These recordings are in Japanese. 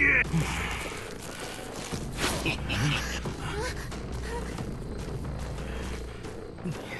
Nope. Nope. Nope.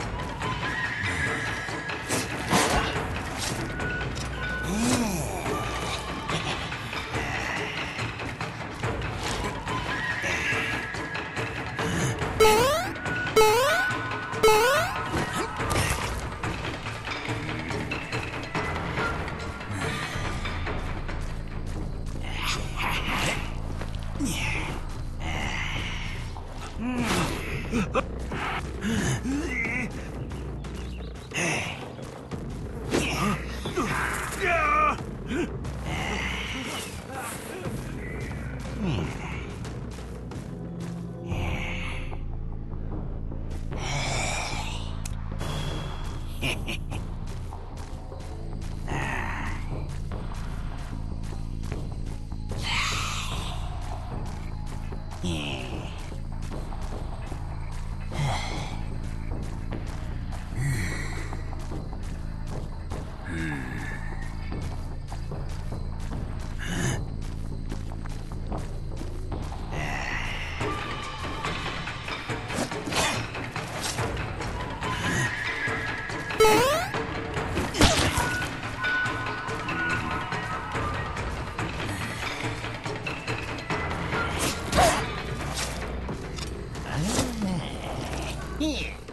here.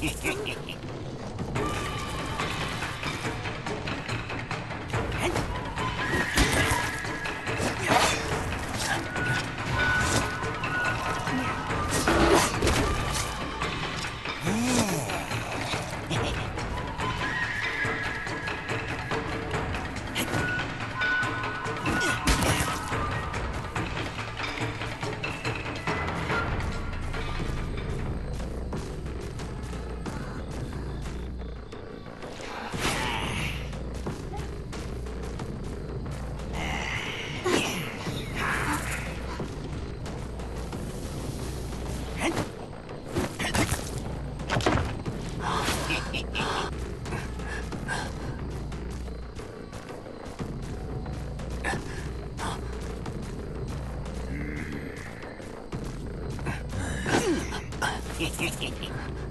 Ha, ha, ha, ha. いいね。